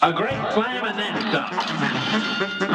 A great slam and then some.